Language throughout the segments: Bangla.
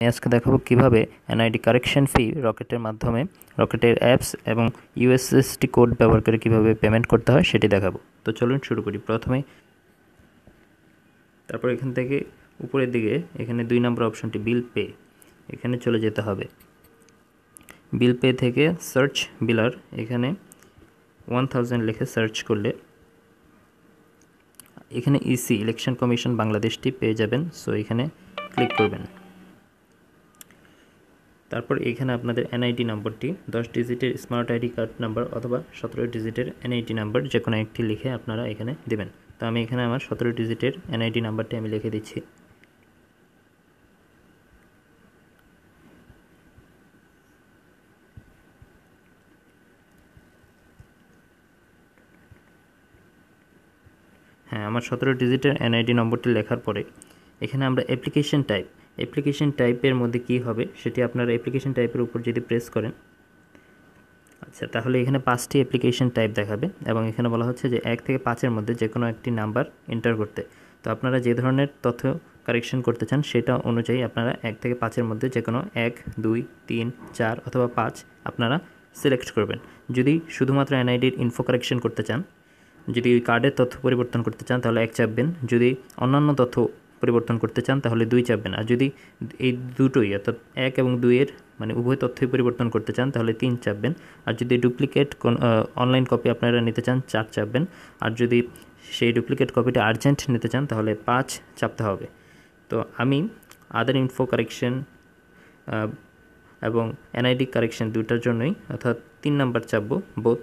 আজকে দেখাবো কীভাবে এনআইডি কারেকশন ফি রকেটের মাধ্যমে রকেটের অ্যাপস এবং ইউএসএসটি কোড ব্যবহার করে কীভাবে পেমেন্ট করতে হয় সেটি দেখাবো। তো চলুন শুরু করি। প্রথমে তারপর এখান থেকে উপরের দিকে এখানে দুই নম্বর অপশনটি বিল পে এখানে চলে যেতে হবে। বিল পে থেকে সার্চ বিলার এখানে ওয়ান থাউজেন্ড লিখে সার্চ করলে এখানে ইসি ইলেকশন কমিশন বাংলাদেশটি পেয়ে যাবেন। সো এখানে ক্লিক করবেন। তারপর এখানে আপনাদের এনআইডি নম্বরটি, দশ ডিজিটের স্মার্ট আইডি কার্ড নাম্বার অথবা সতেরো ডিজিটের এনআইডি নাম্বার যে কোনো একটি লিখে আপনারা এখানে দেবেন। তো আমি এখানে আমার সতেরো ডিজিটের এনআইডি নাম্বারটি আমি লিখে দিচ্ছি। হ্যাঁ আমার সতেরো ডিজিটের এনআইডি নম্বরটি লেখার পরে এখানে আমরা অ্যাপ্লিকেশন টাইপ অ্যাপ্লিকেশন টাইপের মধ্যে কি হবে, সেটি আপনারা অ্যাপ্লিকেশন টাইপের উপর যদি প্রেস করেন আচ্ছা তাহলে এখানে পাঁচটি অ্যাপ্লিকেশন টাইপ দেখাবে এবং এখানে বলা হচ্ছে যে এক থেকে পাঁচের মধ্যে যে কোনো একটি নাম্বার এন্টার করতে। তো আপনারা যে ধরনের তথ্য কারেকশন করতে চান, সেটা অনুযায়ী আপনারা এক থেকে পাঁচের মধ্যে যে কোনো এক, দুই, তিন, চার অথবা পাঁচ আপনারা সিলেক্ট করবেন। যদি শুধুমাত্র এনআইডির ইনফো কারেকশন করতে চান, যদি কার্ডের তথ্য পরিবর্তন করতে চান, তাহলে এক চাপবেন। যদি অন্যান্য তথ্য পরিবর্তন করতে চান, তাহলে দুই চাপবেন। আর যদি এই দুটোই, অর্থাৎ এক এবং দুইয়ের মানে উভয় তথ্যই পরিবর্তন করতে চান, তাহলে তিন চাপবেন। আর যদি ডুপ্লিকেট অনলাইন কপি আপনারা নিতে চান, চার চাপবেন। আর যদি সেই ডুপ্লিকেট কপিটা আর্জেন্ট নিতে চান, তাহলে পাঁচ চাপতে হবে। তো আমি আদার ইনফো কারেকশন এবং এনআইডি কারেকশন দুটার জন্যই, অর্থাৎ তিন নাম্বার চাপবো বোথ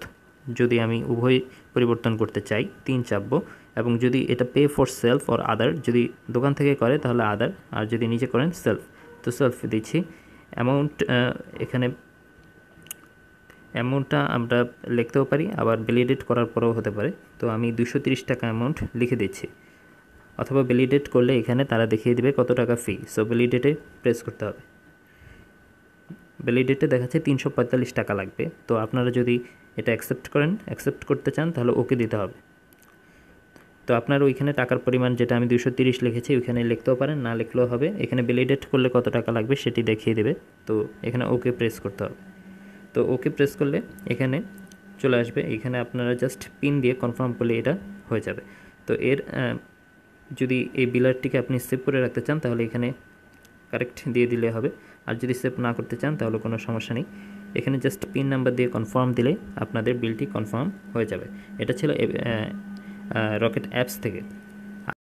যদি আমি উভয় পরিবর্তন করতে চাই, তিন চাপবো। এবং যদি এটা pay for self or other যদি দোকান থেকে করে, তাহলে আদার আর যদি নিজে করেন সেলফ তো সেলফ দিচ্ছি। অ্যামাউন্ট এখানে অ্যামাউন্টটা আমরা লিখতেও পারি, আবার ভ্যালিডেট করার পরেও হতে পারে। তো আমি দুশো টাকা অ্যামাউন্ট লিখে দিচ্ছি। অথবা ভ্যালিডেট করলে এখানে তারা দেখিয়ে দেবে কত টাকা ফি সো ভ্যালিডেটে প্রেস করতে হবে। ভ্যালিডেটে দেখাচ্ছে তিনশো পঁয়তাল্লিশ টাকা লাগবে। তো আপনারা যদি এটা অ্যাকসেপ্ট করেন অ্যাকসেপ্ট করতে চান, তাহলে ওকে দিতে হবে। তো আপনার ওইখানে টাকার পরিমাণ যেটা আমি দুশো তিরিশ লিখেছি, ওইখানে লিখতেও পারেন, না লিখলেও হবে। এখানে ভ্যালিডেট করলে কত টাকা লাগবে সেটি দেখিয়ে দেবে। তো এখানে ওকে প্রেস করতে হবে। তো ওকে প্রেস করলে এখানে চলে আসবে। এখানে আপনারা জাস্ট পিন দিয়ে কনফার্ম করলে এটা হয়ে যাবে। তো এর যদি এই বিলারটিকে আপনি সেভ করে রাখতে চান, তাহলে এখানে কারেক্ট দিয়ে দিলে হবে। আর যদি সেভ না করতে চান, তাহলে কোনো সমস্যা নেই। এখানে জাস্ট পিন নাম্বার দিয়ে কনফার্ম দিলে আপনাদের বিলটি কনফার্ম হয়ে যাবে। এটা ছিল রকেট অ্যাপস থেকে।